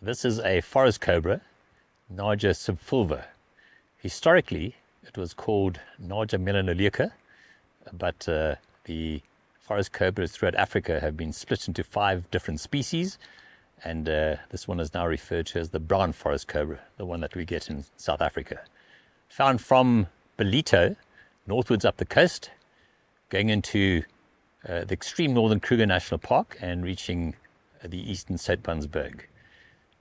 This is a forest cobra, Naja subfulva. Historically, it was called Naja melanoleuca, but uh, the forest cobras throughout Africa have been split into five different species, and uh, this one is now referred to as the brown forest cobra, the one that we get in South Africa. Found from Ballito, northwards up the coast, going into uh, the extreme northern Kruger National Park and reaching the eastern Soutpansberg.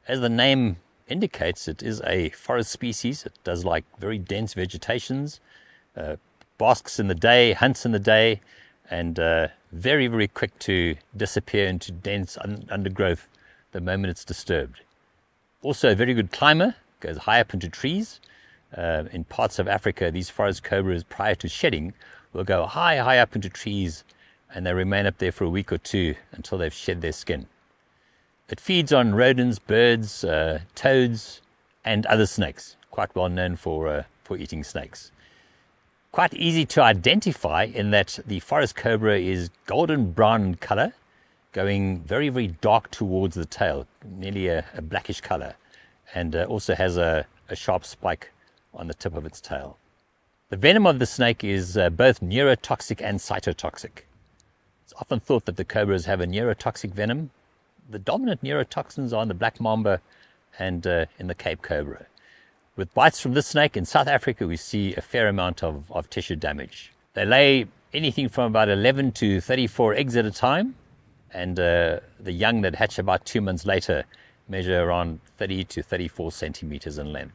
As the name indicates, it is a forest species. It does like very dense vegetations, uh, basks in the day, hunts in the day, and uh, very, very quick to disappear into dense un- undergrowth the moment it's disturbed. Also, a very good climber, goes high up into trees. Uh, in parts of Africa, these forest cobras, prior to shedding, will go high, high up into trees and they remain up there for a week or two until they've shed their skin. It feeds on rodents, birds, uh, toads, and other snakes, quite well known for, uh, for eating snakes. Quite easy to identify in that the forest cobra is golden brown in color, going very, very dark towards the tail, nearly a, a blackish color, and uh, also has a, a, sharp spike on the tip of its tail. The venom of the snake is uh, both neurotoxic and cytotoxic. It's often thought that the cobras have a neurotoxic venom. The dominant neurotoxins are in the black mamba and uh, in the Cape cobra. With bites from this snake in South Africa, we see a fair amount of, of tissue damage. They lay anything from about 11 to 34 eggs at a time, and uh, the young that hatch about two months later measure around 30 to 34 centimeters in length.